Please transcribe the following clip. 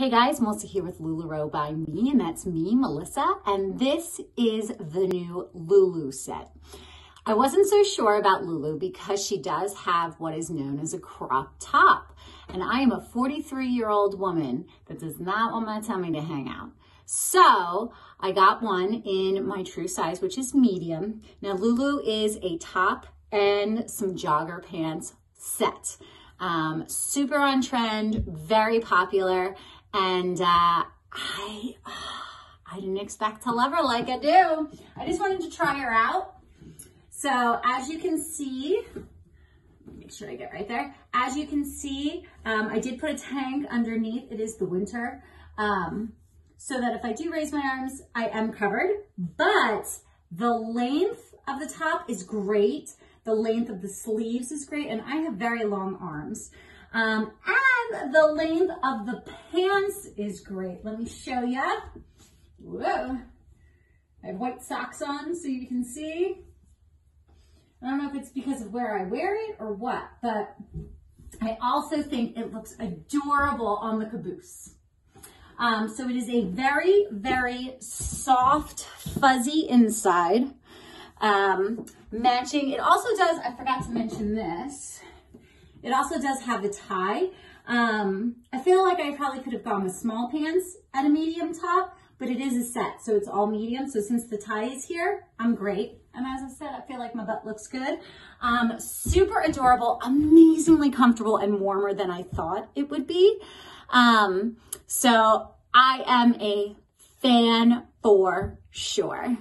Hey guys, Melissa here with LuLaRoe by me, and that's me, Melissa, and this is the new Lulu set. I wasn't so sure about Lulu because she does have what is known as a crop top, and I am a 43-year-old woman that does not want my tummy to hang out. So I got one in my true size, which is medium. Now Lulu is a top and some jogger pants set. Um, super on trend, very popular, and uh, I, I didn't expect to love her like I do. I just wanted to try her out. So as you can see, make sure I get right there. As you can see, um, I did put a tank underneath. It is the winter. Um, so that if I do raise my arms, I am covered. But the length of the top is great. The length of the sleeves is great. And I have very long arms. Um, and the length of the pants is great. Let me show you. Whoa. I have white socks on so you can see. I don't know if it's because of where I wear it or what, but I also think it looks adorable on the caboose. Um, so it is a very, very soft, fuzzy inside. Um, matching, it also does, I forgot to mention this, it also does have the tie. Um, I feel like I probably could have gone with small pants at a medium top, but it is a set, so it's all medium. So since the tie is here, I'm great. And as I said, I feel like my butt looks good. Um, super adorable, amazingly comfortable and warmer than I thought it would be. Um, so I am a fan for sure.